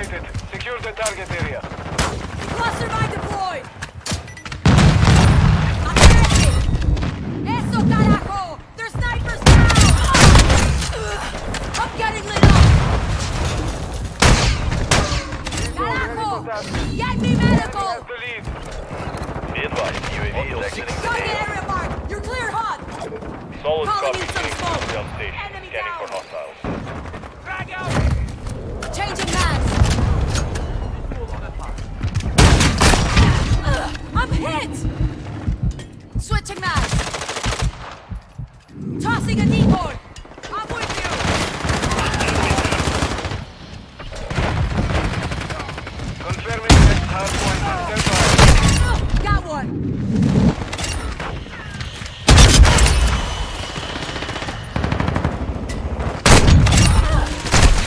activated. Secure the target area. Cluster mine deployed! Ataque! Eso, carajo! There's snipers down! I'm getting lit up! Carajo! Get me medical! Has the lead. Be advised, UAV is exiting the Target area marked! You're clear, hot! Solid Calling copy. in some smoke. Switching mags! Tossing a decoy! I'm with you! Confirming next hard point. Stand Ugh, Got one!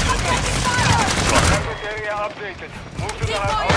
I'm taking fire! by. Target area updated. Move to the hard